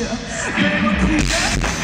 Yeah.